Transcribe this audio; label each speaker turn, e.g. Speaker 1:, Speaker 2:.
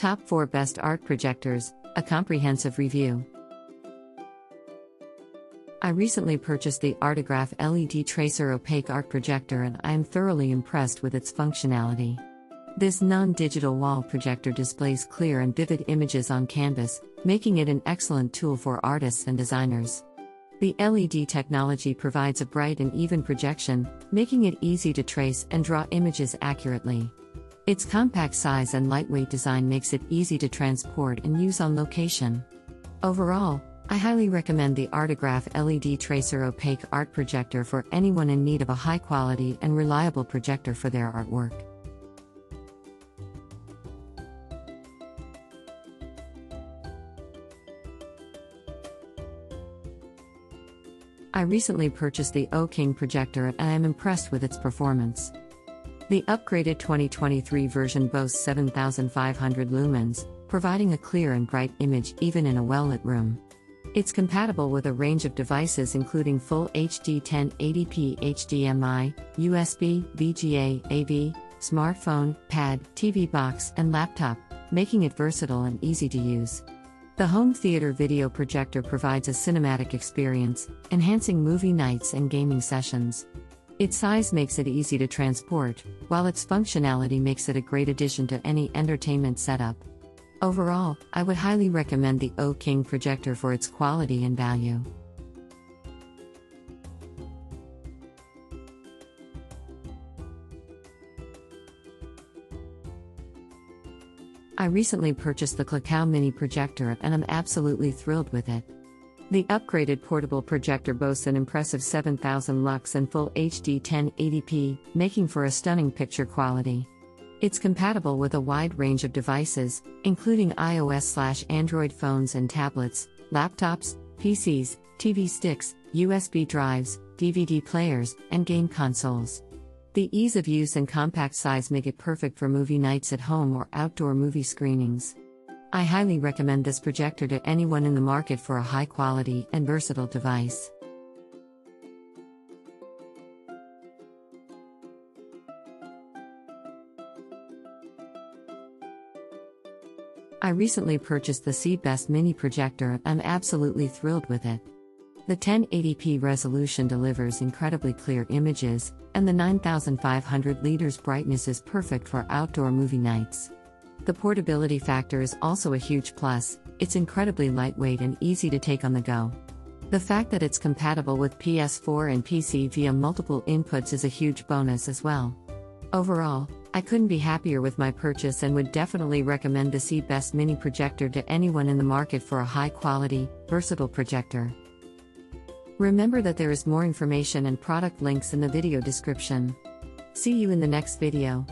Speaker 1: Top 4 Best Art Projectors, a comprehensive review. I recently purchased the Artograph LED Tracer Opaque Art Projector and I am thoroughly impressed with its functionality. This non digital wall projector displays clear and vivid images on canvas, making it an excellent tool for artists and designers. The LED technology provides a bright and even projection, making it easy to trace and draw images accurately. Its compact size and lightweight design makes it easy to transport and use on location. Overall, I highly recommend the Artograph LED Tracer Opaque Art Projector for anyone in need of a high quality and reliable projector for their artwork. I recently purchased the AuKing projector and I am impressed with its performance. The upgraded 2023 version boasts 7500 lumens, providing a clear and bright image even in a well lit room. It's compatible with a range of devices including full HD 1080p HDMI, USB, VGA, AV, smartphone, pad, TV box, and laptop, making it versatile and easy to use. The home theater video projector provides a cinematic experience, enhancing movie nights and gaming sessions. Its size makes it easy to transport, while its functionality makes it a great addition to any entertainment setup. Overall, I would highly recommend the AuKing projector for its quality and value. I recently purchased the CLOKOWE Mini projector and I'm absolutely thrilled with it. The upgraded portable projector boasts an impressive 7000 lux and full HD 1080p, making for a stunning picture quality. It's compatible with a wide range of devices, including iOS/Android phones and tablets, laptops, PCs, TV sticks, USB drives, DVD players, and game consoles. The ease of use and compact size make it perfect for movie nights at home or outdoor movie screenings. I highly recommend this projector to anyone in the market for a high quality and versatile device. I recently purchased the CiBest Mini projector and I'm absolutely thrilled with it. The 1080p resolution delivers incredibly clear images, and the 9500 liters brightness is perfect for outdoor movie nights. The portability factor is also a huge plus, it's incredibly lightweight and easy to take on the go. The fact that it's compatible with PS4 and PC via multiple inputs is a huge bonus as well. Overall, I couldn't be happier with my purchase and would definitely recommend the CiBest Mini projector to anyone in the market for a high quality, versatile projector. Remember that there is more information and product links in the video description. See you in the next video.